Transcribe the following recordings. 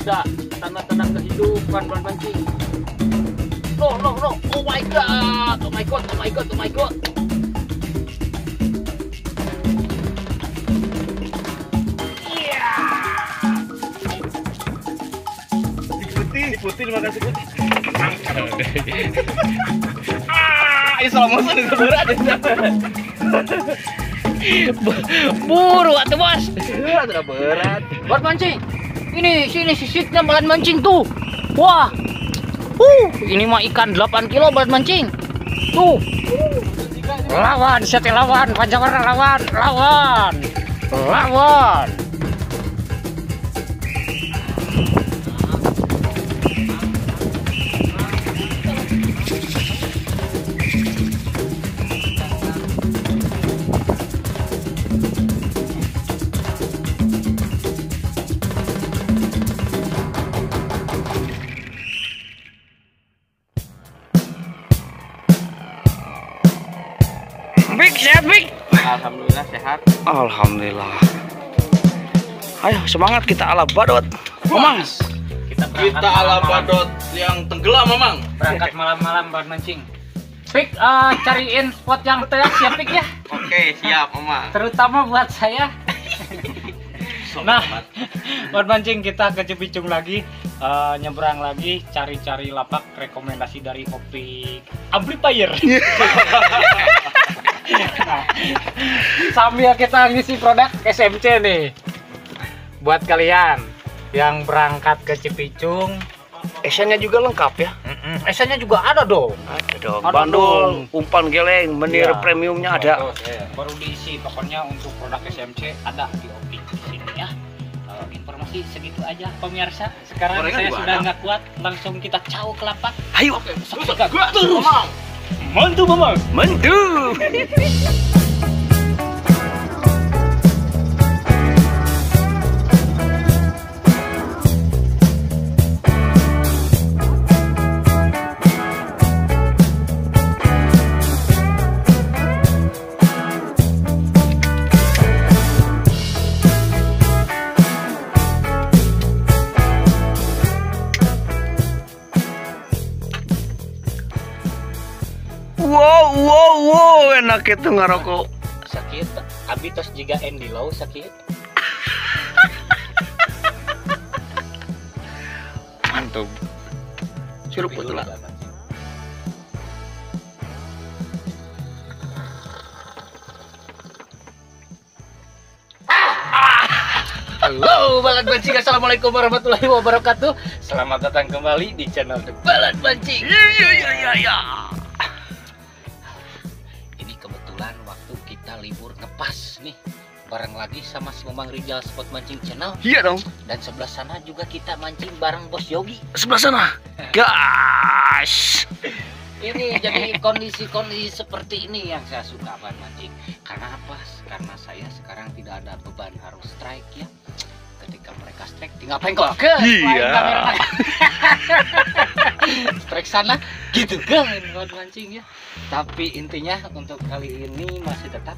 ada tanda-tanda kehidupan bulan. No, no, no. Oh my god. Oh my god. Oh my god. Oh my god. Iya. Putih, putih, terima kasih putih. ah, ini itu berat. Buru atuh bos. Udah berat. Buat mancing. Ini sini sisiknya malah mancing tuh. Wah. Uh, ini mah ikan 8 kilo buat mancing. Tuh. Lawan, sate lawan, Panjawara lawan, lawan. Lawan. Alhamdulillah. Ayo semangat kita ala badot. Mamang. Kita, Kita ala badot yang tenggelam, Mamang. berangkat malam-malam buat mancing. Pik, eh, cariin spot yang terak ya Pik ya. Oke, siap, Mamang. Terutama buat saya. Nah. Buat mancing kita ke Cipicung lagi, eh, nyebrang lagi, cari-cari lapak rekomendasi dari Opik Amplifier. Nah, sambil kita ngisi produk SMC nih. Buat kalian yang berangkat ke Cipicung, Esennya juga lengkap ya. mm-mm, esanya juga ada dong. Ada dong. Ada Bandung, umpan geleng, menir Iya. premiumnya ada. Baru, ya. Baru diisi pokoknya untuk produk SMC ada di Opik di sini segitu aja pemirsa. Sekarang Gorengan saya sudah nggak kuat, langsung kita caw ke lapak. Ayo, Gua, terus. Mantu mamang. mendu. enak itu ngerokok. Sakit. Abi tos juga Andy Lau sakit. Mantap. Sirup betul lah. Halo Balad Mancing Assalamualaikum warahmatullahi wabarakatuh Selamat datang kembali di channel The Balad Mancing Iya, iya, iya, iya, libur ngepas nih Bareng lagi sama si Mamang Rijal Spot Mancing Channel Iya dong. Dan sebelah sana juga kita mancing bareng Bos Yogi Sebelah sana. Gas. Ini jadi kondisi-kondisi seperti ini yang saya suka buat mancing. Karena apa? Karena saya sekarang tidak ada beban harus strike ya. Ketika mereka strike, tinggal pengkol ke Iya. strike sana, gitu kan buat mancing ya. Tapi intinya untuk kali ini masih tetap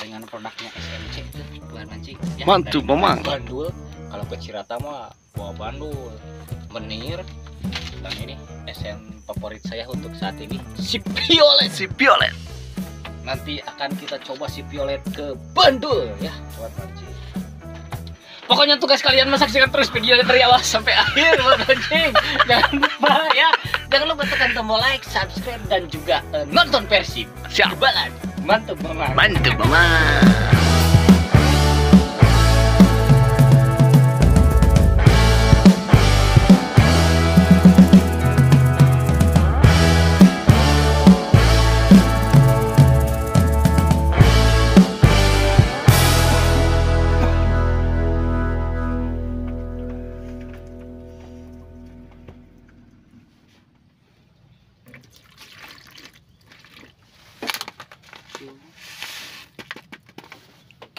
dengan produknya SMC itu buat mancing. Ya, Mantap, dari Mamang. Bandul. Kalau ke Cirata mah bawa bandul, menir, dan ini SN favorit saya untuk saat ini si Violet Si Violet. nanti akan kita coba si Violet ke Bandul ya buat mancing pokoknya tugas kalian menyaksikan terus videonya dari awal sampai akhir buat mancing jangan lupa ya jangan lupa tekan tombol like subscribe dan juga eh, nonton versi Siap. Balan mantap mama Mantap, Mama.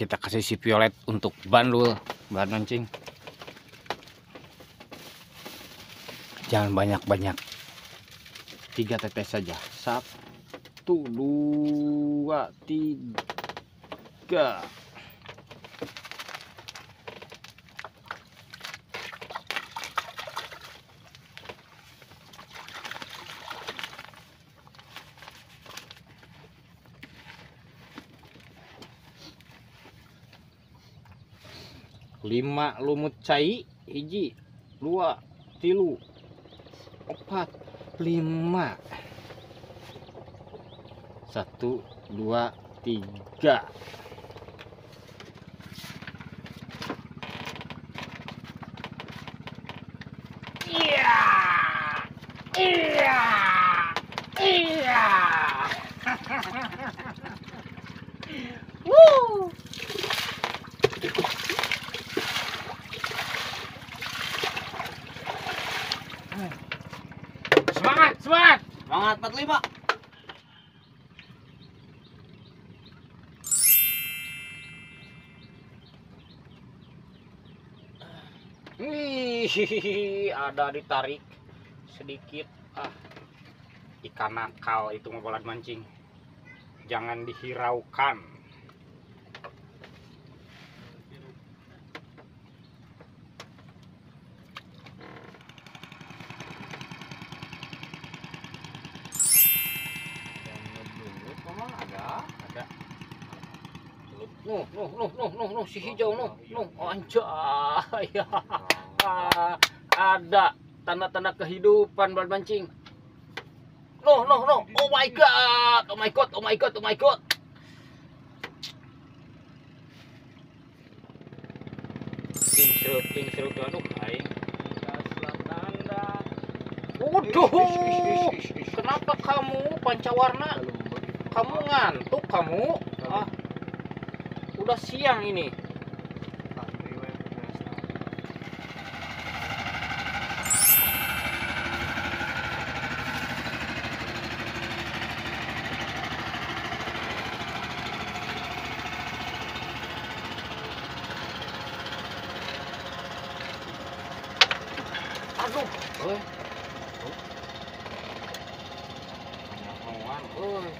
Kita kasih si Violet untuk Bandul. Buat mancing jangan banyak-banyak. Tiga tetes saja. Satu dua tiga lima lumut cai hiji dua tilu empat lima. Satu dua tiga. Iya iya iya. Woo! Semangat, semangat. Semangat 45. Wih, ada ditarik sedikit. Ah, ikan nakal itu mau mancing. Jangan dihiraukan. ada ada Nuh, nuh, nuh, si hijau, nuh, nuh, anjay, ya, ada tanda-tanda kehidupan bal mancing. Nuh, nuh, nuh, oh my god, oh my god, oh my god, oh my god. Ting serut, ting serut, aduh, aing. Waduh, kenapa kamu pancawarna? Kamu ngantuk kamu? Ah, udah siang ini. Aduh, eh. Apaan, euy.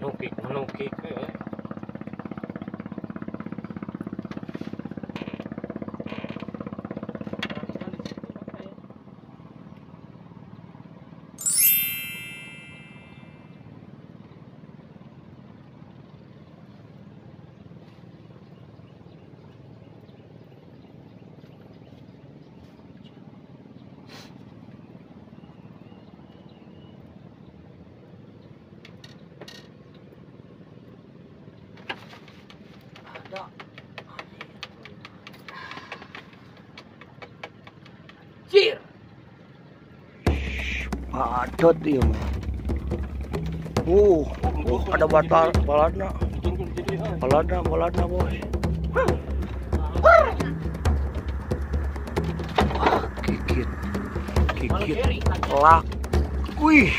Nukik, menukik ya. Ada. Cir. Padat dia mah. Uh, ada batal. Baladna, baladna bos. Ah, Kikit. Kikit. Lak. Wih,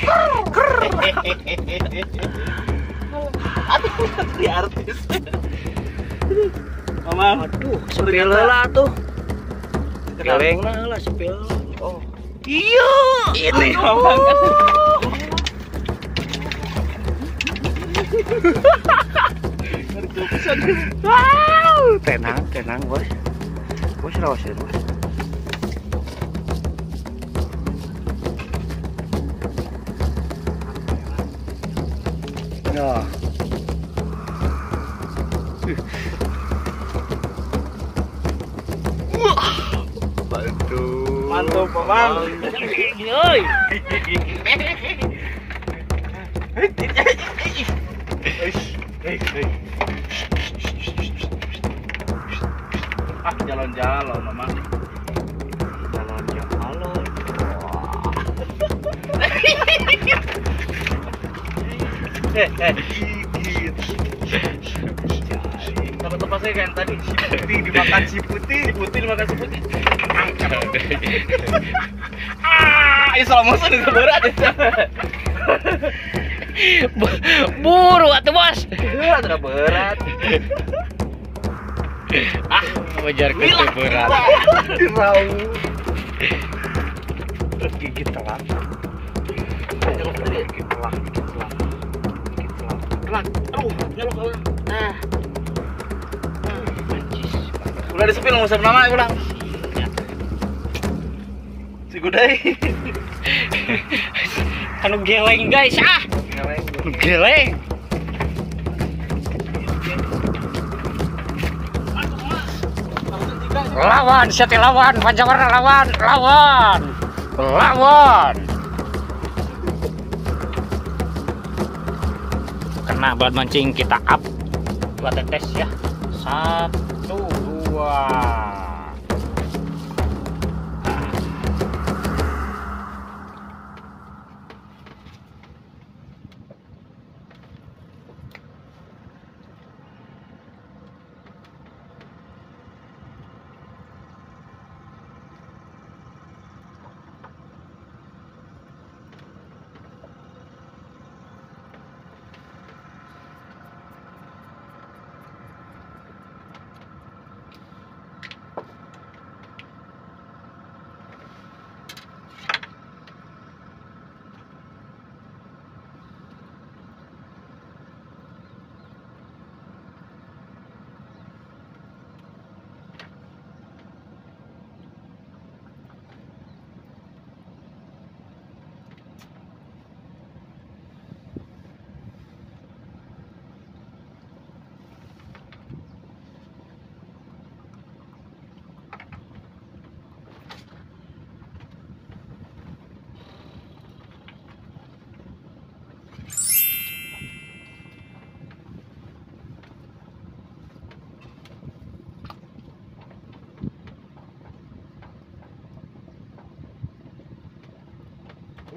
Di artis. Mamang. aduh, sepil lah tuh. Keleng lah sepil. Iya, ini Mamang. Wow, tenang, tenang bos. Bos rawas ya bos. Ya. bawang. Oy. ah jalan-jalan mama jalan-jalan eh eh Saya kan tadi. Si putih dimakan si putih. Si putih dimakan si putih. Ah, ini motion itu berat. Buru atuh bos. Berat, berat. Ah, Gila. berat. Dirau. Gigit tadi. Gigit telat. Gigit telat. Gigit telat. Kelak. Aduh, ulang. Nah. Udah disepil mau usap nama ulang. Si Gudai. Anu geleng guys, ah. Anu geleng. Lawan, siapa lawan? Pancawarna lawan, lawan. Lawan. Kena buat mancing kita up. Dua tetes ya. Satu, dua.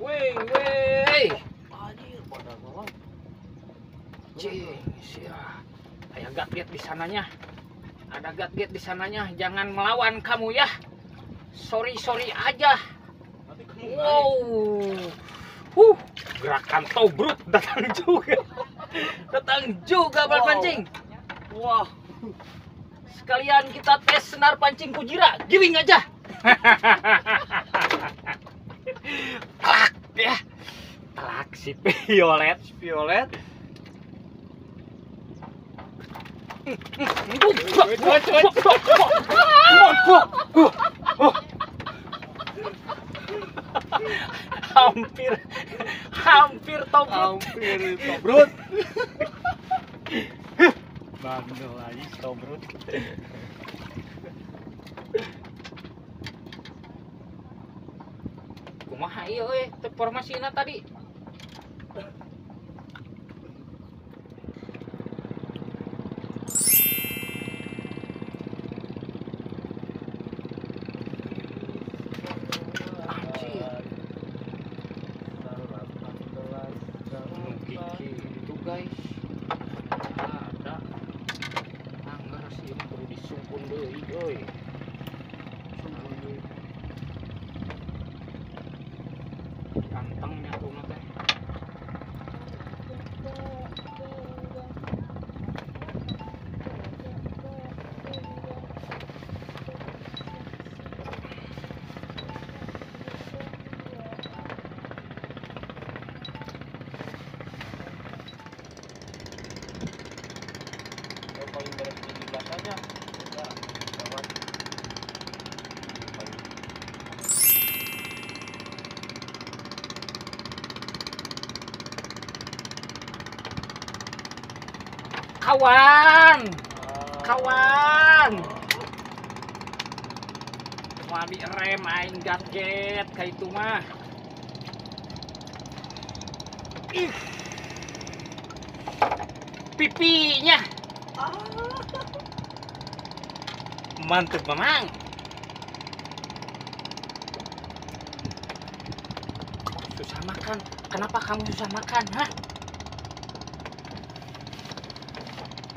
Wey, wey. Anjir, pada bawah. Cing, sia. Ada gat-get di sananya. Ada gat-get di sananya. Jangan melawan kamu ya. Sorry, sorry aja. Wow. Huh, gerakan tobrut datang juga. datang juga Wow. pancing. Wah. Sekalian kita tes senar pancing kujira. Giring aja. Telak ya. Telak si violet. Violet. 待って待って待っって待っって gantengnya tuh mah kawan. Kawan. Wah di rem aing gadget kayak itu mah. Ih. pipinya. Mantep memang susah makan. Kenapa kamu susah makan hah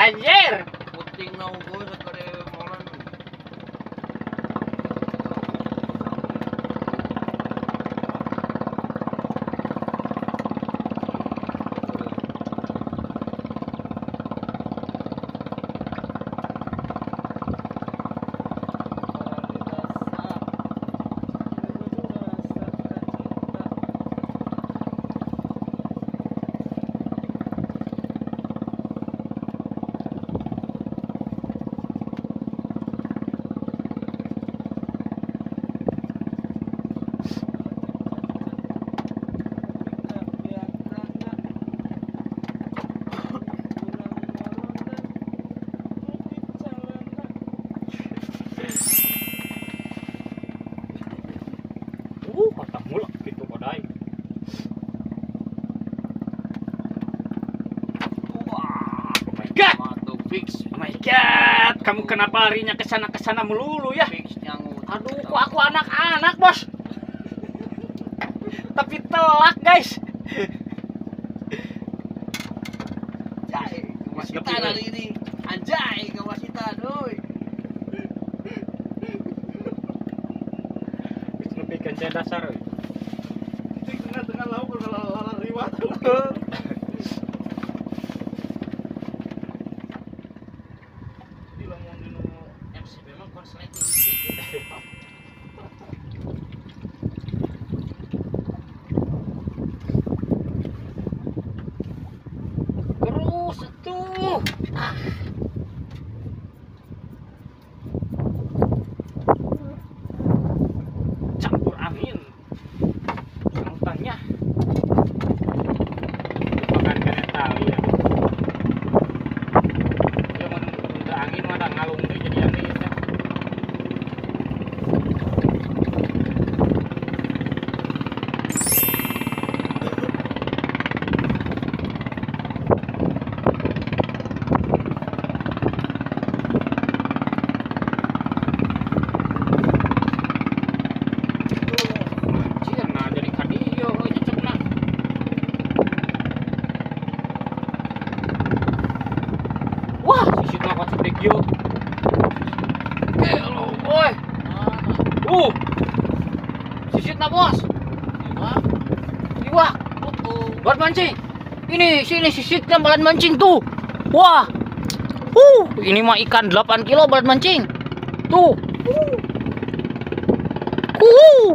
Ah, anjir. Puting na ugo sakade molan. Uh, kata mulak gitu kodai. Wah, oh my god. Matu fix Oh my god, kamu kenapa larinya ke sana ke sana melulu ya? Aduh, kok aku anak-anak, Bos? Tapi telak, guys. Anjay, kewasitan hari ini. Anjay, kewasitan, oi. Wis lebih kerja dasar. Di tengah-tengah laut kalau lalar riwat. Mancing. Ini sini sisitnya balan mancing tuh. Wah. Uh, ini mah ikan 8 kilo balan mancing. Tuh. Uh.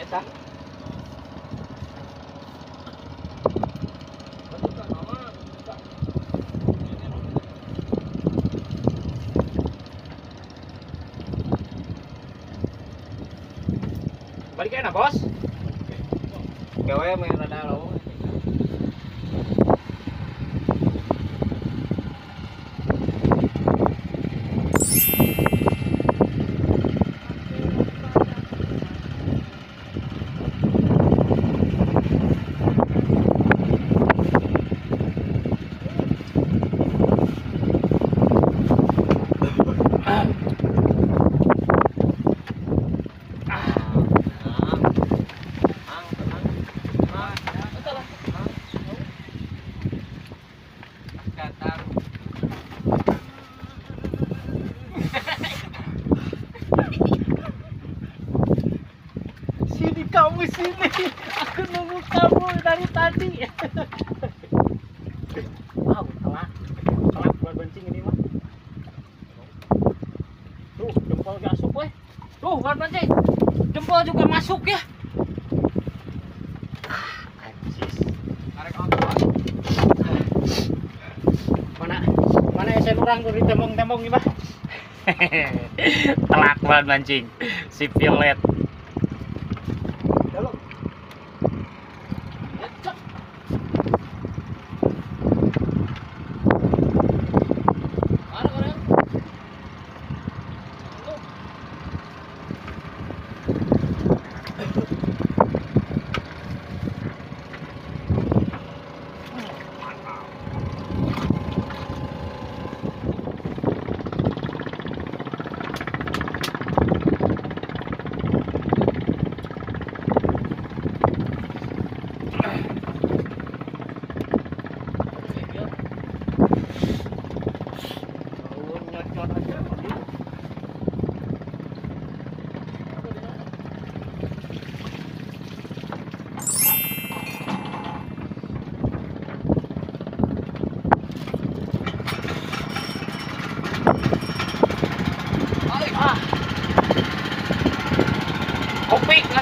Eta. Balik enak, Bos. Gawe main rada lo. Sini kamu sini. Aku nunggu kamu dari tadi. wow, telak. Telak buat bancing ini mah. Tuh, jempol gak masuk weh. Tuh, buat bancing. Jempol juga masuk ya. Ah, Anjis. Mana mana esen orang ditembong-tembong nih, Bah. Telak buat mancing. Si Violet.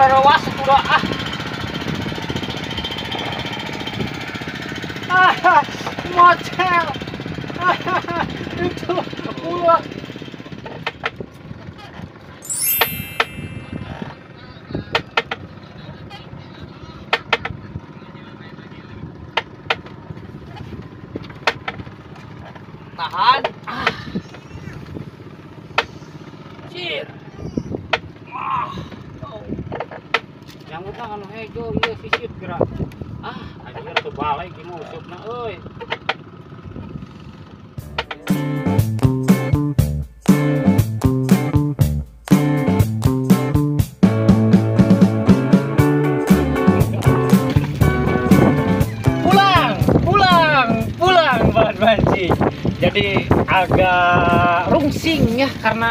Kopi ngarawas udah ah. Ah, motel. Ah, itu ulah. Tahan. Ah. Cir. Ah. Oh. Yang utang sisip gerak. Ah, anjir teu balai gini usupna euy. Jadi agak rungsing ya karena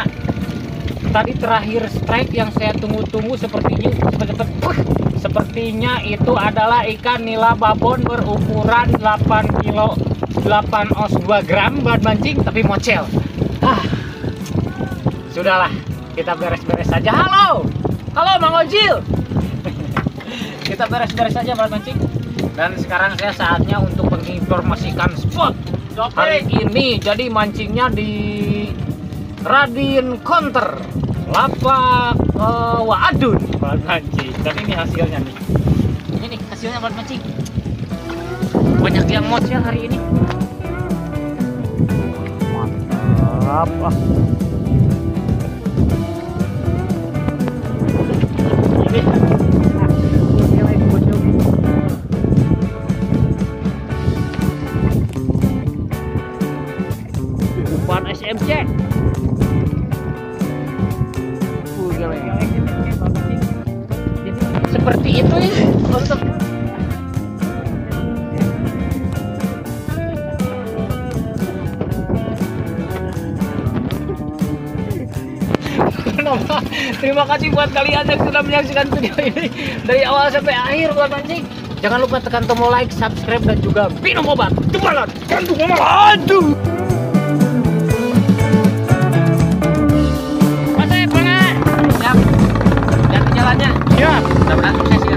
tadi terakhir strike yang saya tunggu-tunggu sepertinya cepet-cepet wah, sepertinya itu adalah ikan nila babon berukuran 8 kilo 8 os 2 gram bahan mancing tapi mocel. Ah. Sudahlah kita beres-beres saja. Halo! Halo Mang Ojil! Kita beres-beres saja bahan mancing. Dan sekarang saya saatnya untuk menginformasikan spot hari ini. Jadi mancingnya di Radin Counter Lapak eh, Waadun bahan dan ini hasilnya nih ini nih hasilnya bahan mancing banyak yang mod ya hari ini mantap ah. nah. Bukan SMC seperti itu ya untuk? Terima kasih buat kalian yang sudah menyaksikan video ini dari awal sampai akhir buat mancing. Jangan lupa tekan tombol like, subscribe dan juga minum obat. Jantung obat. Aduh. Ya. Mudah-mudahan sukses ya. Nah,